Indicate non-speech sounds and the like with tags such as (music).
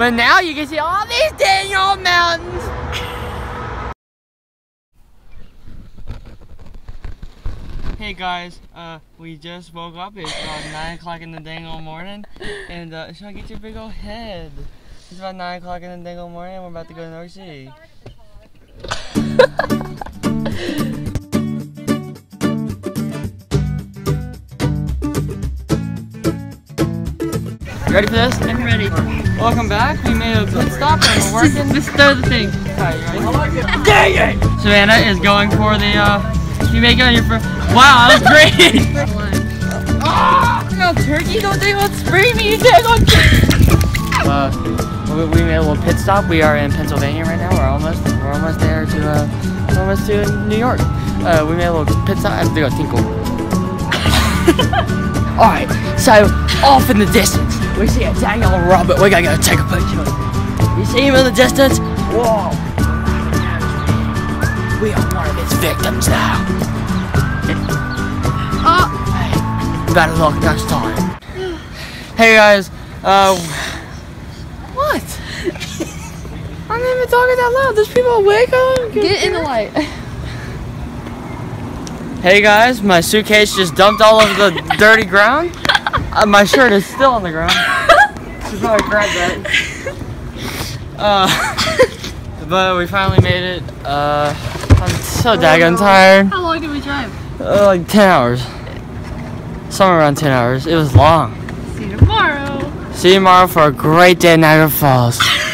But now you can see all these dang old mountains. Hey guys, uh, we just woke up. It's about 9 o'clock in the dang old morning. And, uh, Sean, get your big old head. It's about 9 o'clock in the dang old morning and we're about to go to North City. You ready for this? I'm ready. Welcome back. We made a pit stop and we're working. Let's start the thing. You ready? Dang it! Savannah is going for the, uh, you make it on your first. Wow, that was great! (laughs) Ah! No turkey, don't they want spray me? Dang on uh, we, we made a little pit stop. We are in Pennsylvania right now. We're almost, we're almost there to, uh, we're almost to New York. Uh, we made a little pit stop. I have to go tinkle. (laughs) Alright, so off in the distance, we see a dang old Robert. We gotta go take a picture. You see him in the distance? Whoa. We are one of his victims now. Oh, Hey, better luck next time. Hey guys, uh, what? (laughs) I'm not even talking that loud. There's people awake. on. get in the light. (laughs) Hey guys, my suitcase just dumped all over the dirty ground. Uh, my shirt is still on the ground. Should probably grab that. Uh, (laughs) but we finally made it. Uh, I'm so daggone tired. How long did we drive? Uh, like 10 hours. Somewhere around 10 hours. It was long. See you tomorrow. See you tomorrow for a great day in Niagara Falls. (laughs)